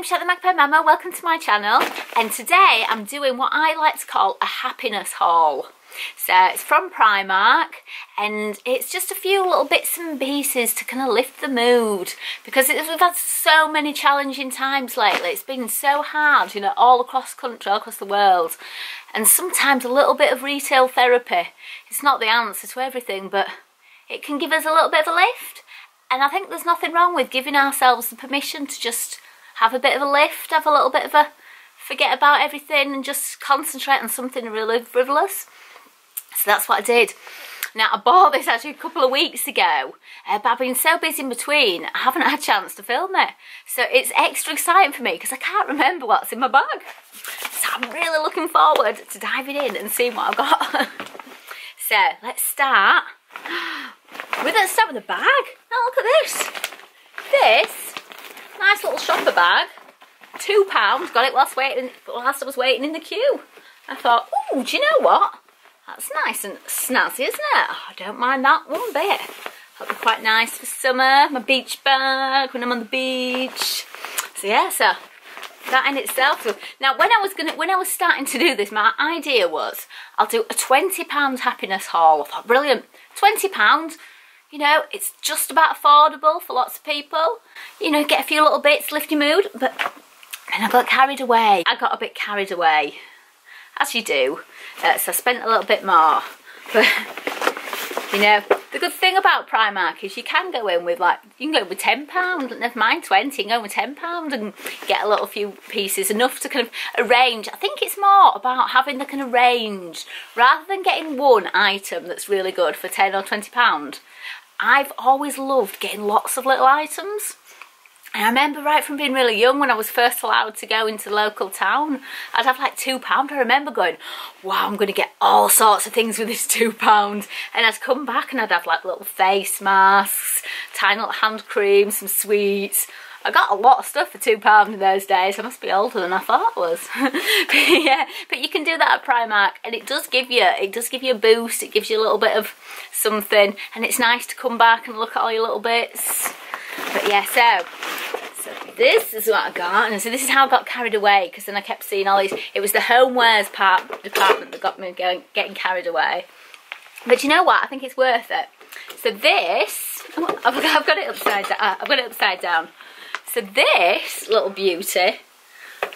I'm Charlotte the Magpie Mama, welcome to my channel and today I'm doing what I like to call a happiness haul. So it's from Primark and it's just a few little bits and pieces to kind of lift the mood because we've had so many challenging times lately. It's been so hard, you know, all across country, all across the world. And sometimes a little bit of retail therapy, it's not the answer to everything, but it can give us a little bit of a lift. And I think there's nothing wrong with giving ourselves the permission to just have a bit of a lift, have a little bit of a forget about everything and just concentrate on something really frivolous. So that's what I did. Now, I bought this actually a couple of weeks ago, uh, but I've been so busy in between, I haven't had a chance to film it. So it's extra exciting for me because I can't remember what's in my bag. So I'm really looking forward to diving in and seeing what I've got. so let's start we're going to start with bag. Oh, look at this. This, nice little shopper bag. Two pounds, got it whilst waiting, whilst I was waiting in the queue. I thought, oh, do you know what? That's nice and snazzy, isn't it? Oh, I don't mind that one bit. That'll be quite nice for summer. My beach bag when I'm on the beach. So yeah, so that in itself. Now, when I was gonna, when I was starting to do this, my idea was I'll do a twenty pound happiness haul. I thought, brilliant, twenty pounds. You know, it's just about affordable for lots of people. You know, get a few little bits, lift your mood. But then I got carried away. I got a bit carried away, as you do. Uh, so I spent a little bit more. But, you know, the good thing about Primark is you can go in with like, you can go with £10, never mind 20 you can go with £10 and get a little few pieces, enough to kind of arrange. I think it's more about having the kind of range, rather than getting one item that's really good for 10 or £20. I've always loved getting lots of little items. I remember right from being really young when I was first allowed to go into the local town, I'd have like two pound. I remember going, wow, I'm going to get all sorts of things with this two pound. And I'd come back and I'd have like little face masks, tiny little hand cream, some sweets. I got a lot of stuff for two pound in those days. I must be older than I thought I was. but yeah, but you can do that at Primark and it does give you, it does give you a boost. It gives you a little bit of something and it's nice to come back and look at all your little bits. But yeah, so so this is what I got, and so this is how I got carried away because then I kept seeing all these. It was the homewares part department that got me going, getting carried away. But you know what? I think it's worth it. So this, oh, I've, uh, I've got it upside down. I've got it upside down. So this little beauty.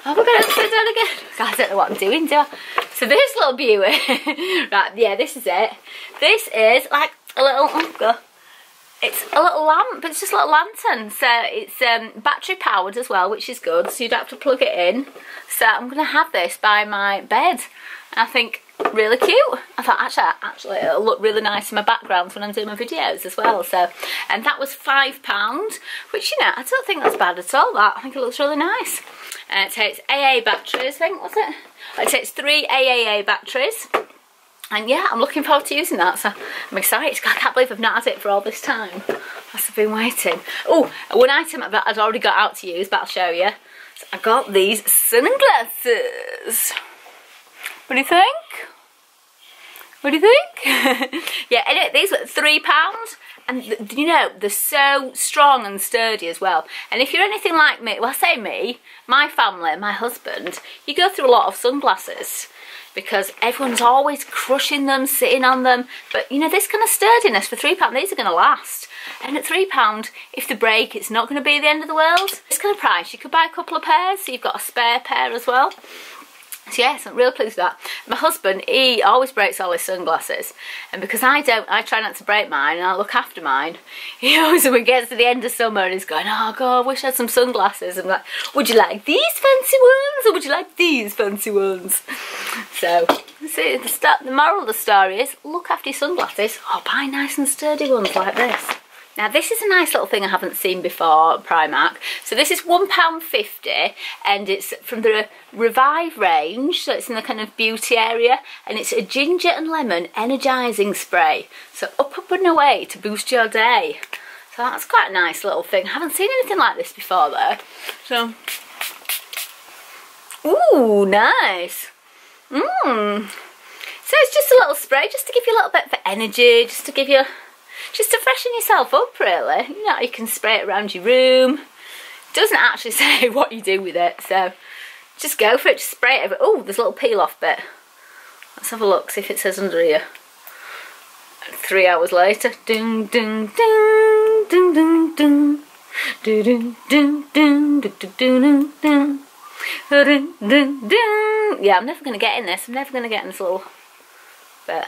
Oh, I've got it upside down again. God, I don't know what I'm doing, do I? So this little beauty, right? Yeah, this is it. This is like a little. Oh God it's a little lamp, it's just a little lantern. So it's um, battery powered as well, which is good, so you don't have to plug it in. So I'm going to have this by my bed. I think really cute. I thought actually, actually it'll look really nice in my background when I'm doing my videos as well. So, and that was five pound, which you know I don't think that's bad at all. That I think it looks really nice. Uh, it takes AA batteries. I think was it? It takes three AAA batteries and yeah I'm looking forward to using that so I'm excited I can't believe I've not had it for all this time I've been waiting oh one item that I'd already got out to use but I'll show you so I got these sunglasses what do you think what do you think yeah anyway these were three pounds and you know they're so strong and sturdy as well and if you're anything like me well say me my family my husband you go through a lot of sunglasses because everyone's always crushing them, sitting on them. But you know, this kind of sturdiness for £3, these are going to last. And at £3, if they break, it's not going to be the end of the world. This kind of price, you could buy a couple of pairs, so you've got a spare pair as well. So yes, I'm real pleased with that. My husband, he always breaks all his sunglasses. And because I don't, I try not to break mine and I look after mine. He always, when he gets to the end of summer and he's going, oh God, I wish I had some sunglasses. I'm like, would you like these fancy ones or would you like these fancy ones? So, see, the, start, the moral of the story is, look after your sunglasses or buy nice and sturdy ones like this. Now this is a nice little thing I haven't seen before Primark. So this is £1.50 and it's from the Revive range, so it's in the kind of beauty area and it's a ginger and lemon energising spray. So up, up and away to boost your day. So that's quite a nice little thing. I haven't seen anything like this before though. So, ooh, nice. Mmm. So it's just a little spray just to give you a little bit of energy, just to give you just to freshen yourself up really. You know, you can spray it around your room, doesn't actually say what you do with it, so just go for it, just spray it. Oh, there's a little peel off bit. Let's have a look, see if it says under here. Three hours later. Ding, ding, ding, ding, ding, ding. Yeah, I'm never going to get in this. I'm never going to get in this little bit.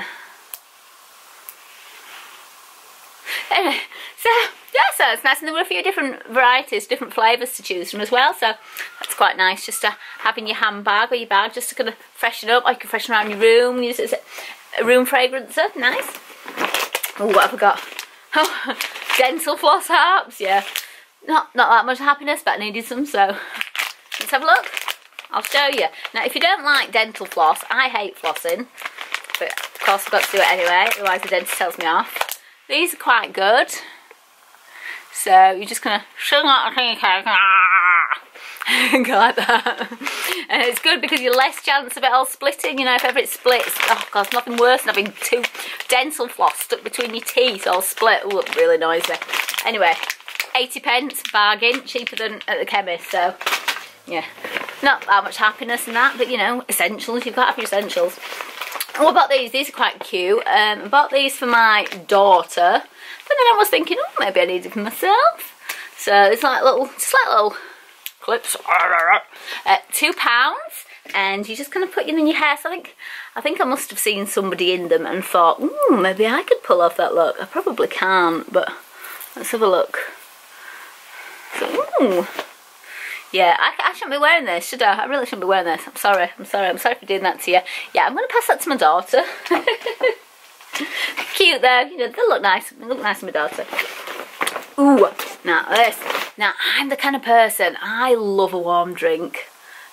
Anyway, so yeah, so it's nice. And there were a few different varieties, different flavours to choose from as well. So that's quite nice just to have in your handbag or your bag just to kind of freshen up. Or you can freshen around your room, use it as a room fragrancer. Oh, nice. Oh, what have I got? Oh, dental floss harps, yeah. Not, not that much happiness, but I needed some, so let's have a look. I'll show you. Now, if you don't like dental floss, I hate flossing, but of course I've got to do it anyway, otherwise the dentist tells me off. These are quite good. So you're just gonna shing out a thingy cake, go like that. And it's good because you're less chance of it all splitting, you know, if ever it splits, oh god, nothing worse than having two dental floss stuck between your teeth all split. Oh, it really me. Anyway, 80 pence, bargain, cheaper than at the chemist, so yeah. Not that much happiness in that, but you know, essentials, you've got to have your essentials. What about these? These are quite cute. Um, I bought these for my daughter, but then I was thinking, oh, maybe I need it for myself. So it's like little, just like little clips. Uh, two pounds, and you're just kind of put them in your hair. So I think, I think I must have seen somebody in them and thought, hmm, maybe I could pull off that look. I probably can't, but let's have a look. So, ooh. Yeah, I, I, shouldn't be wearing this, should I? I really shouldn't be wearing this. I'm sorry. I'm sorry. I'm sorry for doing that to you. Yeah, I'm going to pass that to my daughter. Cute though. You know, they look nice. They look nice to my daughter. Ooh, now this. Now, I'm the kind of person, I love a warm drink.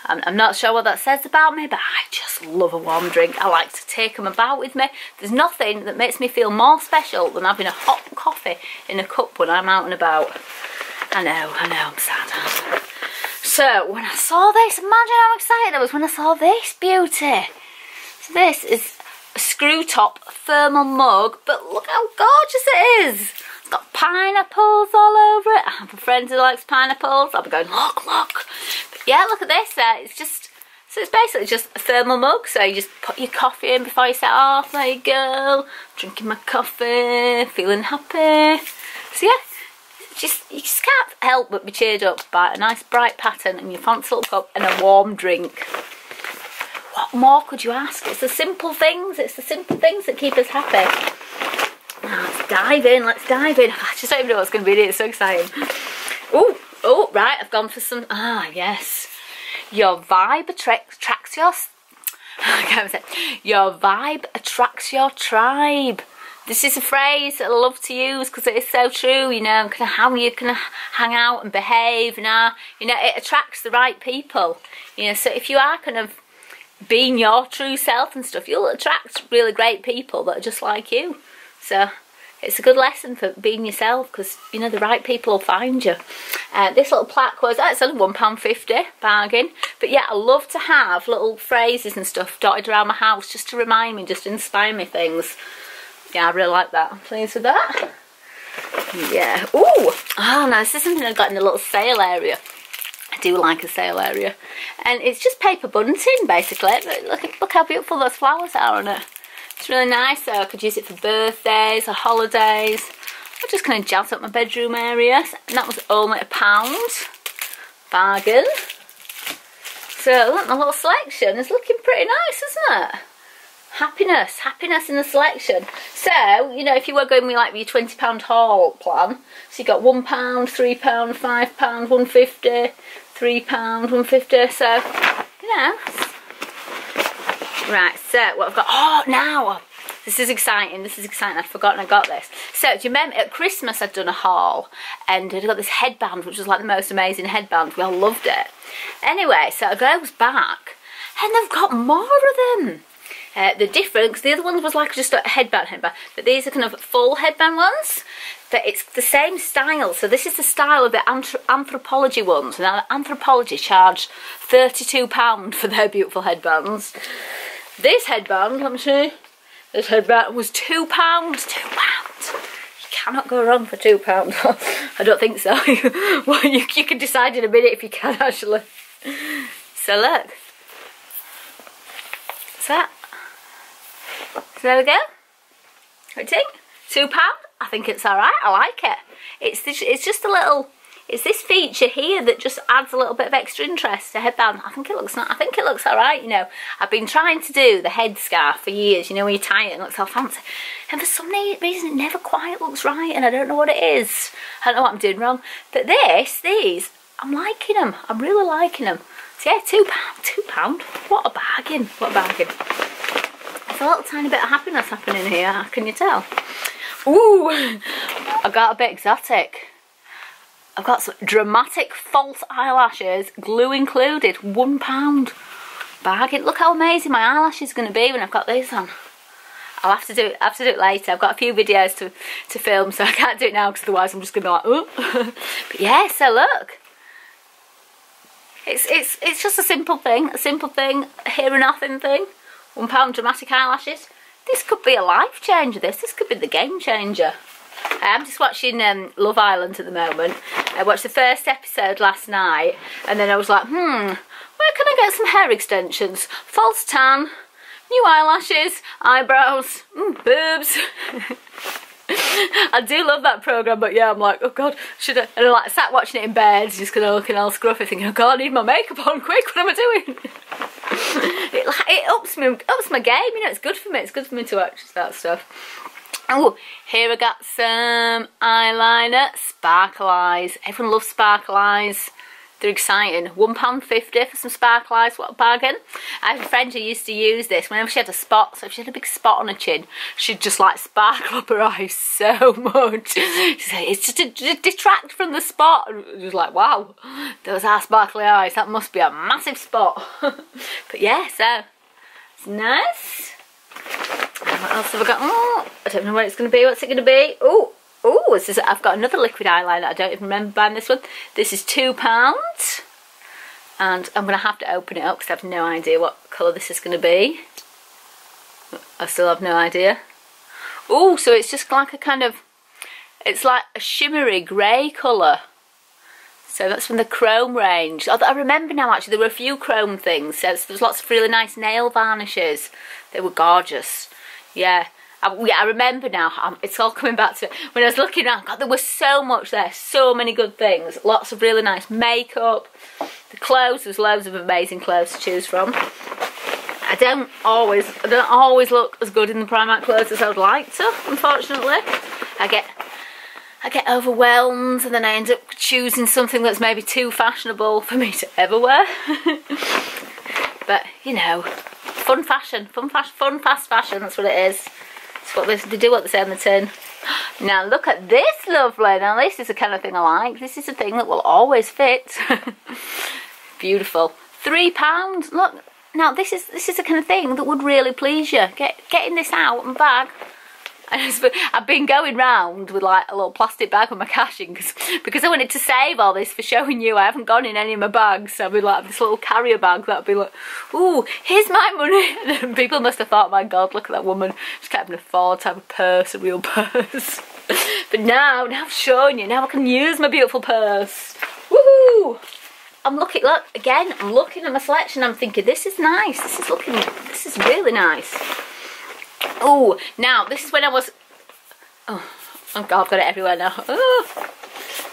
I'm, I'm not sure what that says about me, but I just love a warm drink. I like to take them about with me. There's nothing that makes me feel more special than having a hot coffee in a cup when I'm out and about. I know, I know, I'm sad. So when I saw this, imagine how excited I was when I saw this beauty. So this is a screw top thermal mug, but look how gorgeous it is. It's got pineapples all over it. I have a friend who likes pineapples. I'll be going, look, look. But yeah, look at this. It's just, so it's basically just a thermal mug. So you just put your coffee in before you set off. There you go. Drinking my coffee, feeling happy. So yeah, just you just can't help but be cheered up by a nice bright pattern and your fancy little cup and a warm drink. What more could you ask? It's the simple things, it's the simple things that keep us happy. Let's dive in, let's dive in. I just don't even know what's going to be in it, it's so exciting. Oh, oh, right, I've gone for some, ah, yes. Your vibe attracts your, I can't say, your vibe attracts your tribe this is a phrase that I love to use because it is so true, you know, kind of how you can hang out and behave now, you know, it attracts the right people, you know, so if you are kind of being your true self and stuff, you'll attract really great people that are just like you. So it's a good lesson for being yourself because, you know, the right people will find you. Uh, this little plaque was, oh, it's only £1.50, bargain. But yeah, I love to have little phrases and stuff dotted around my house just to remind me, just inspire me things yeah, I really like that. I'm pleased with that. Yeah. Ooh. Ah, oh, no, this is something I got in the little sale area. I do like a sale area. And it's just paper bunting, basically. But look, look how beautiful those flowers are on it. It's really nice. So I could use it for birthdays or holidays. I'm just kind of jazz up my bedroom area. And that was only a pound. Bargain. So look, my little selection is looking pretty nice, isn't it? Happiness, happiness in the selection. So, you know, if you were going with like your £20 haul plan, so you got £1, £3, £5, £1.50, £3, £1.50, so, you know. Right, so what I've got, oh, now, this is exciting, this is exciting, I'd forgotten I got this. So, do you remember, at Christmas I'd done a haul, and I'd got this headband, which was like the most amazing headband, we all loved it. Anyway, so I goes back, and they've got more of them. Uh, the difference, the other one was like just a headband headband, but these are kind of full headband ones. But it's the same style. So this is the style of the Anthropologie ones. Now Anthropologie charge £32 for their beautiful headbands. This headband, let me see, this headband was £2, £2. You cannot go wrong for £2. I don't think so. well, you, you can decide in a minute if you can actually. So look. What's that? So there we go. You think? Two pound? I think it's alright. I like it. It's this, it's just a little it's this feature here that just adds a little bit of extra interest to headband. I think it looks not I think it looks alright, you know. I've been trying to do the headscarf for years, you know, when you tie it and it looks all fancy. And for some reason it never quite looks right and I don't know what it is. I don't know what I'm doing wrong. But this, these, I'm liking them. I'm really liking them. So yeah, two pound, two pound. What a bargain, what a bargain. Little tiny bit of happiness happening here, can you tell? Ooh, I got a bit exotic. I've got some dramatic false eyelashes, glue included, one pound. Bargain. Look how amazing my eyelashes are going to be when I've got these on. I'll have to do it. I have to do it later. I've got a few videos to to film, so I can't do it now because otherwise I'm just going to be like, oh. but yeah, so look. It's it's it's just a simple thing, a simple thing, a here and nothing thing. One pound dramatic eyelashes. This could be a life changer. This this could be the game changer. I'm just watching um, Love Island at the moment. I watched the first episode last night and then I was like, hmm, where can I get some hair extensions? False tan, new eyelashes, eyebrows, mm, boobs. I do love that programme, but yeah, I'm like, oh god, should I? And I like sat watching it in bed, just kind of looking all scruffy, thinking, oh god, I need my makeup on quick. What am I doing? it, it ups me, ups my game. You know, it's good for me. It's good for me to watch that stuff. Oh, here I got some eyeliner, sparkle eyes. Everyone loves sparkle eyes. They're exciting. £1.50 for some sparkle eyes, what a bargain. I have a friend who used to use this whenever she had a spot, so if she had a big spot on her chin, she'd just like sparkle up her eyes so much. it's just to, detract from the spot. It was like, wow, those are sparkly eyes, that must be a massive spot. but yeah, so, it's nice. What else have I got? Oh, I don't know what it's going to be. What's it going to be? Oh, oh, this is, I've got another liquid eyeliner. I don't even remember buying this one. This is £2. And I'm going to have to open it up because I have no idea what colour this is going to be. I still have no idea. Oh, so it's just like a kind of, it's like a shimmery grey colour. So that's from the Chrome range. I remember now actually, there were a few Chrome things. So there was lots of really nice nail varnishes. They were gorgeous. Yeah. I, yeah, I remember now. Um, it's all coming back to when I was looking around. God, there was so much there. So many good things. Lots of really nice makeup. The clothes. There's loads of amazing clothes to choose from. I don't always, I don't always look as good in the Primark clothes as I would like to. Unfortunately, I get I get overwhelmed and then I end up choosing something that's maybe too fashionable for me to ever wear. but, you know, fun fashion, fun, fast, fun fast fashion, that's what it is. What they, they do on the tin. Now look at this lovely, now this is the kind of thing I like. This is the thing that will always fit. Beautiful. Three pounds, look, now this is this is the kind of thing that would really please you. Get Getting this out and bag I've been going round with like a little plastic bag with my cash in because because I wanted to save all this for showing you. I haven't gone in any of my bags. So I've been like this little carrier bag that'd be like, ooh, here's my money. And people must have thought, my God, look at that woman. She can't even afford to have a purse, a real purse. but now, now I've shown you. Now I can use my beautiful purse. Woohoo! I'm looking, look, again, I'm looking at my selection. I'm thinking, this is nice. This is looking, this is really nice. Oh, now this is when I was. Oh, oh God, I've got it everywhere now. Oh.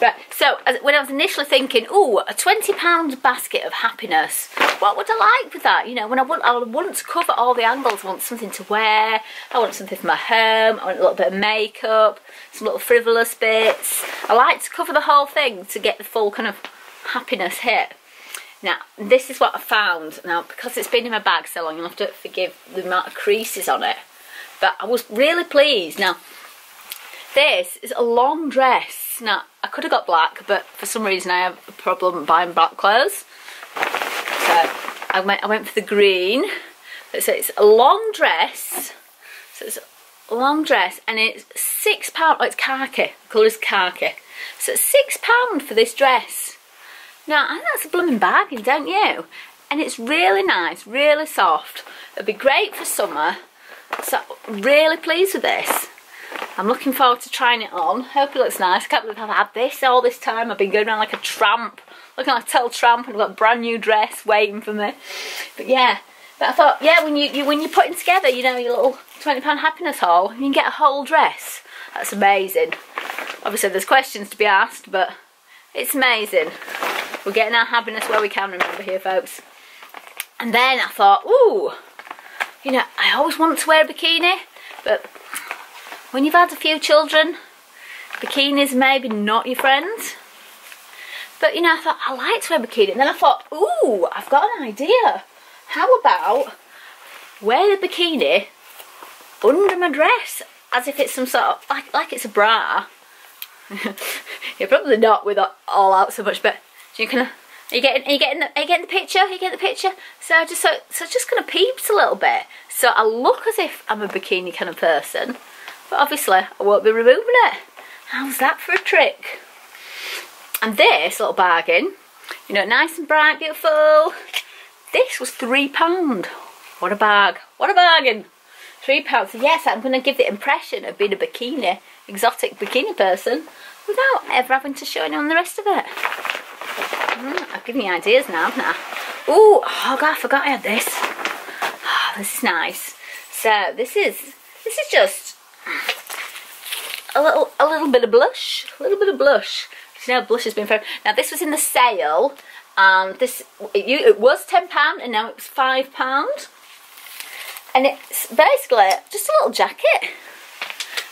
Right, so when I was initially thinking, oh, a £20 basket of happiness, what would I like with that? You know, when I want, I want to cover all the angles, I want something to wear, I want something for my home, I want a little bit of makeup, some little frivolous bits. I like to cover the whole thing to get the full kind of happiness hit. Now, this is what I found. Now, because it's been in my bag so long, you'll have to forgive the amount of creases on it but I was really pleased. Now, this is a long dress. Now, I could have got black, but for some reason I have a problem buying black clothes. So I went, I went for the green. So it's a long dress. So it's a long dress and it's six pound, oh, it's khaki, the colour is khaki. So it's six pound for this dress. Now, I think that's a blooming bargain, don't you? And it's really nice, really soft. It'd be great for summer so really pleased with this. I'm looking forward to trying it on. Hope it looks nice. I can't believe I've had this all this time. I've been going around like a tramp, looking like a total tramp, and I've got a brand new dress waiting for me. But yeah, but I thought, yeah, when you, you when you're putting together, you know, your little £20 happiness haul, you can get a whole dress. That's amazing. Obviously, there's questions to be asked, but it's amazing. We're getting our happiness where we can, remember here, folks. And then I thought, ooh, you know, I always want to wear a bikini, but when you've had a few children, bikinis maybe not your friends. But you know, I thought, I like to wear a bikini. And then I thought, ooh, I've got an idea. How about wear the bikini under my dress as if it's some sort of, like, like it's a bra. You're probably not with all out so much, but you can, are you getting, are you getting, the, are you getting the picture? Are you getting the picture? So just, so, so just kind of peeps a little bit. So I look as if I'm a bikini kind of person, but obviously I won't be removing it. How's that for a trick? And this little bargain, you know, nice and bright, beautiful, this was £3. What a bag. What a bargain. £3. So yes, I'm going to give the impression of being a bikini, exotic bikini person without ever having to show any on the rest of it. Mm, I've given you ideas now, haven't I? Ooh, oh God, I forgot I had this. Oh, this is nice. So this is, this is just a little, a little bit of blush, a little bit of blush. You know, blush has been found. Now this was in the sale and this it, it was £10 and now it's £5 and it's basically just a little jacket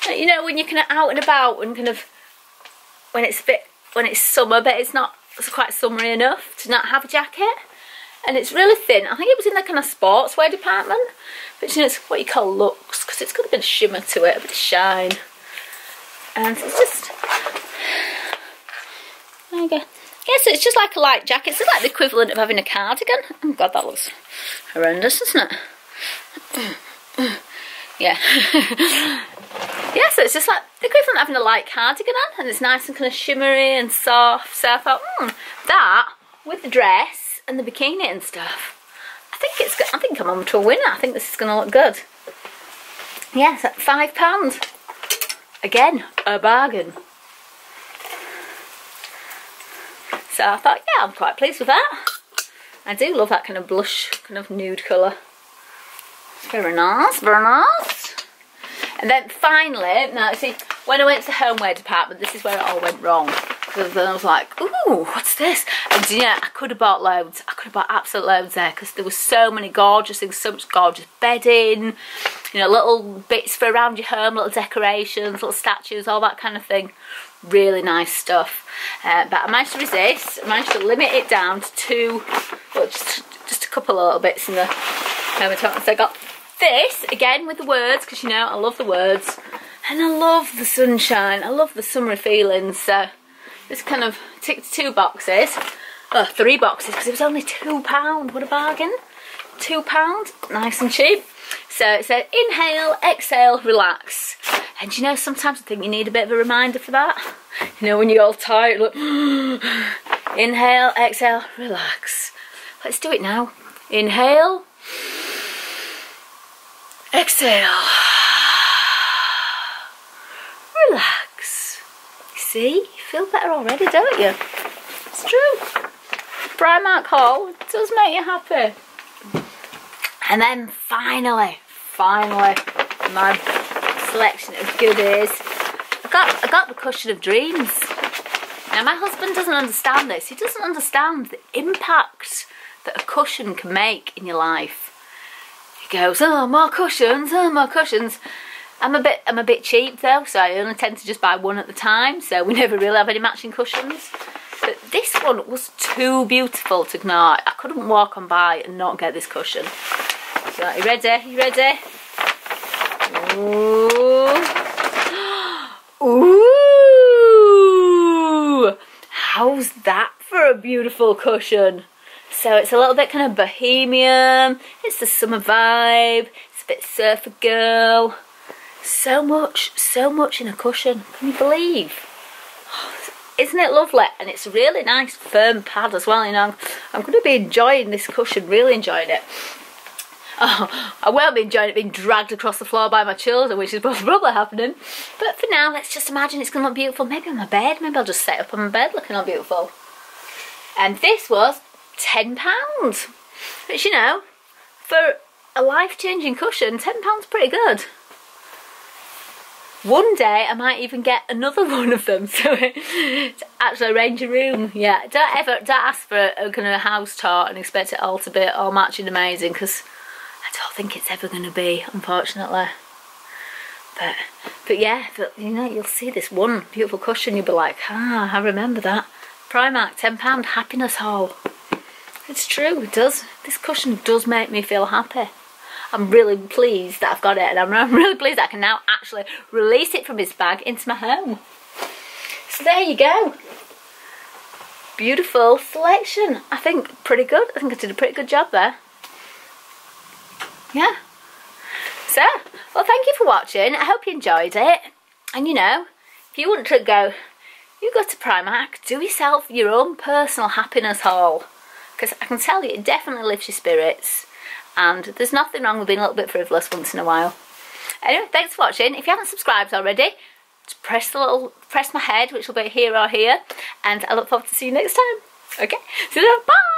you know when you're kind of out and about and kind of when it's a bit when it's summer but it's not it's quite summery enough to not have a jacket and it's really thin I think it was in the kind of sportswear department but you know it's what you call looks because it's got a bit of shimmer to it a bit of shine and it's just there you go yeah, so it's just like a light jacket. It's like the equivalent of having a cardigan. Oh god, that looks horrendous, isn't it? yeah. yeah, so it's just like the equivalent of having a light cardigan on. And it's nice and kind of shimmery and soft. So I thought, hmm, that with the dress and the bikini and stuff. I think it's. I think I'm on to a winner. I think this is going to look good. Yes, yeah, five pounds. Again, a bargain. So I thought, yeah, I'm quite pleased with that. I do love that kind of blush, kind of nude colour. Very nice, very nice. And then finally, now see, when I went to the homeware department, this is where it all went wrong. Because then I was like, ooh, what's this? And yeah, I could have bought loads. I could have bought absolute loads there because there was so many gorgeous things, so much gorgeous bedding, you know, little bits for around your home, little decorations, little statues, all that kind of thing. Really nice stuff. Uh, but I managed to resist. I managed to limit it down to two, well, just, just a couple of little bits in the home So I got this, again with the words, because you know I love the words. And I love the sunshine. I love the summery feelings. So this kind of ticked two boxes. Oh, three boxes, because it was only £2. What a bargain. £2, nice and cheap. So it said inhale, exhale, relax. And you know, sometimes I think you need a bit of a reminder for that. You know, when you're all tired, look, inhale, exhale, relax. Let's do it now. Inhale, exhale, relax. See, you feel better already, don't you? It's true. Primark haul does make you happy. And then finally, finally, my selection of goodies. I got, I got the cushion of dreams. Now my husband doesn't understand this. He doesn't understand the impact that a cushion can make in your life. Goes, oh, more cushions, oh, more cushions. I'm a bit, I'm a bit cheap though, so I only tend to just buy one at the time. So we never really have any matching cushions. But this one was too beautiful to ignore. I couldn't walk on by and not get this cushion. So, are you ready? You ready? Ooh. Ooh. How's that for a beautiful cushion? So it's a little bit kind of bohemian. It's the summer vibe. It's a bit surfer girl. So much, so much in a cushion. Can you believe? isn't it lovely? And it's a really nice firm pad as well. You know, I'm going to be enjoying this cushion, really enjoying it. Oh, I won't be enjoying it being dragged across the floor by my children, which is probably happening. But for now, let's just imagine it's going to look beautiful. Maybe on my bed. Maybe I'll just set up on my bed looking all beautiful. And this was £10. Which, you know, for a life-changing cushion, £10's pretty good. One day I might even get another one of them so to actually arrange a room. Yeah, don't ever, don't ask for a, a kind of house tour and expect it all to be all matching amazing because I don't think it's ever going to be, unfortunately. But, but yeah, but, you know, you'll see this one beautiful cushion, you'll be like, ah, I remember that. Primark, £10 happiness haul. It's true, it does. This cushion does make me feel happy. I'm really pleased that I've got it and I'm, I'm really pleased I can now actually release it from its bag into my home. So there you go. Beautiful selection. I think pretty good. I think I did a pretty good job there. Yeah. So, well thank you for watching. I hope you enjoyed it. And you know, if you want to go, you go to Primark, do yourself your own personal happiness haul. Because I can tell you, it definitely lifts your spirits and there's nothing wrong with being a little bit frivolous once in a while. Anyway, thanks for watching. If you haven't subscribed already, press the little, press my head, which will be here or here, and I look forward to see you next time. Okay, so bye!